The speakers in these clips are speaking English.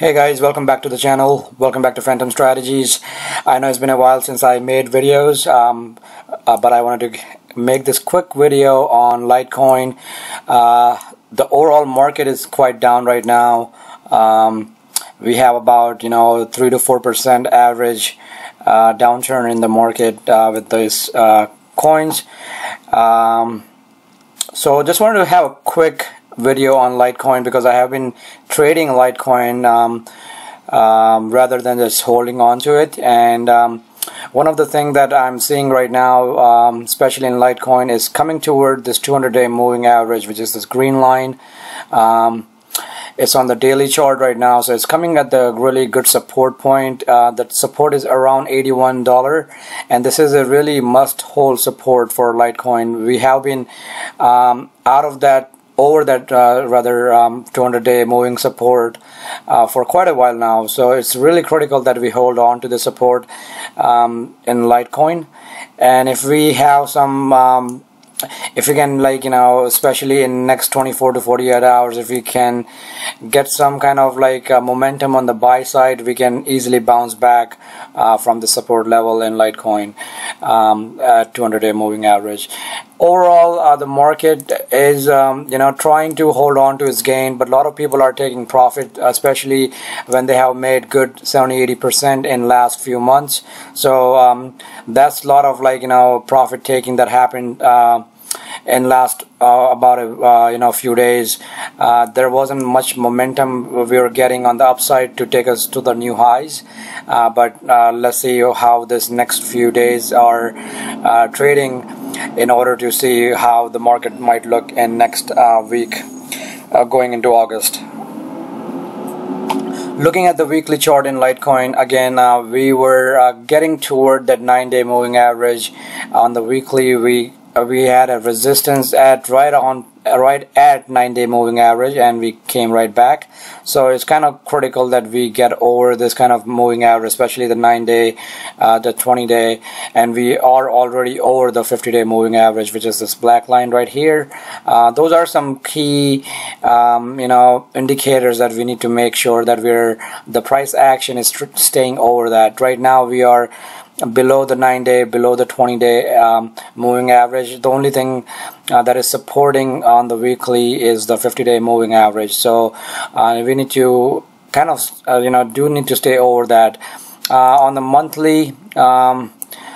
Hey guys, welcome back to the channel. Welcome back to Phantom Strategies. I know it's been a while since I made videos, um, uh, but I wanted to make this quick video on Litecoin. Uh, the overall market is quite down right now. Um, we have about you know three to four percent average uh, downturn in the market uh, with these uh, coins. Um, so just wanted to have a quick video on Litecoin because I have been trading Litecoin um, um, rather than just holding on to it. And um, one of the things that I'm seeing right now um, especially in Litecoin is coming toward this 200 day moving average which is this green line. Um, it's on the daily chart right now so it's coming at the really good support point. Uh, the support is around $81 and this is a really must hold support for Litecoin. We have been um, out of that over that uh, rather um, 200 day moving support uh, for quite a while now. So it's really critical that we hold on to the support um, in Litecoin. And if we have some um, if we can like you know especially in next 24 to 48 hours if we can get some kind of like uh, momentum on the buy side we can easily bounce back uh, from the support level in Litecoin um, at 200 day moving average overall uh, the market is um, you know trying to hold on to its gain but a lot of people are taking profit especially when they have made good 70 80 percent in last few months. So um, that's a lot of like you know profit taking that happened uh, in last uh, about a uh, you know few days. Uh, there wasn't much momentum we were getting on the upside to take us to the new highs. Uh, but uh, let's see how this next few days are uh, trading in order to see how the market might look in next week going into August. Looking at the weekly chart in Litecoin again uh, we were uh, getting toward that nine day moving average on the weekly we uh, we had a resistance at right on right at 9 day moving average and we came right back. So it's kind of critical that we get over this kind of moving average especially the 9 day uh, the 20 day and we are already over the 50 day moving average which is this black line right here. Uh, those are some key um, you know indicators that we need to make sure that we're the price action is staying over that. Right now we are below the 9 day below the 20 day um, moving average. The only thing uh, that is supporting on the weekly is the 50 day moving average. So uh, we need to kind of uh, you know do need to stay over that. Uh, on the monthly um,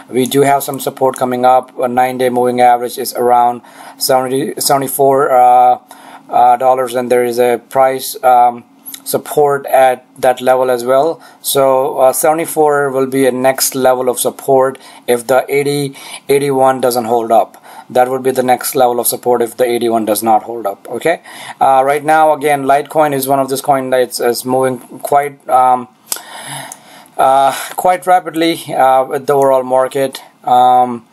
we do have some support coming up. A 9 day moving average is around 70 74 uh, uh, dollars and there is a price um, support at that level as well. So uh, 74 will be a next level of support if the 80 81 doesn't hold up. That would be the next level of support if the 81 does not hold up okay? Uh, right now again Litecoin is one of this coin that's is moving quite um, uh, quite rapidly uh, with the overall market. Um,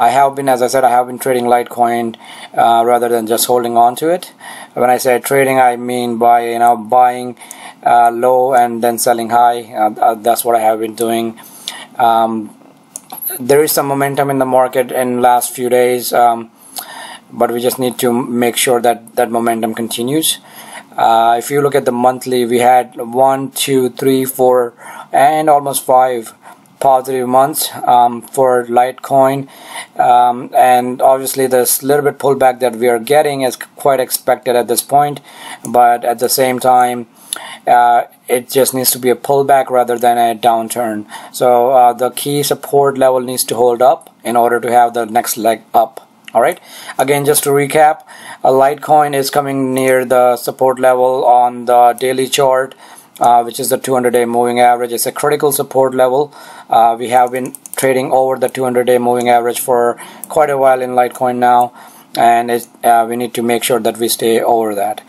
I have been, as I said, I have been trading Litecoin uh, rather than just holding on to it. When I say trading, I mean by you know buying uh, low and then selling high. Uh, uh that's what I have been doing. Um, there is some momentum in the market in last few days, um, but we just need to make sure that that momentum continues. Uh, if you look at the monthly, we had one, two, three, four, and almost five positive months um, for Litecoin. Um, and obviously this little bit pullback that we are getting is quite expected at this point but at the same time uh, it just needs to be a pullback rather than a downturn. So uh, the key support level needs to hold up in order to have the next leg up. Alright again just to recap a Litecoin is coming near the support level on the daily chart uh, which is the 200 day moving average. It's a critical support level. Uh, we have been trading over the 200 day moving average for quite a while in Litecoin now and uh, we need to make sure that we stay over that.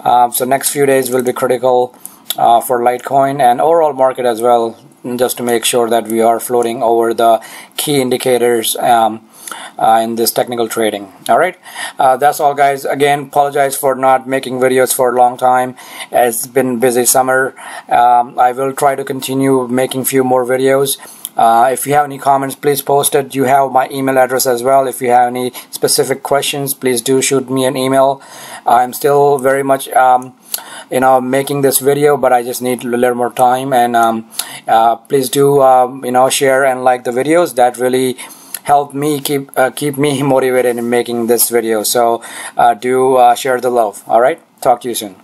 Um, so next few days will be critical uh, for Litecoin and overall market as well just to make sure that we are floating over the key indicators um, uh, in this technical trading. All right? Uh, that's all guys. Again apologize for not making videos for a long time. It's been busy summer. Um, I will try to continue making few more videos. Uh, if you have any comments please post it. You have my email address as well. If you have any specific questions please do shoot me an email. I'm still very much um, you know making this video but I just need a little more time. And um, uh, please do um, you know share and like the videos. That really help me keep uh, keep me motivated in making this video. So uh, do uh, share the love. All right? Talk to you soon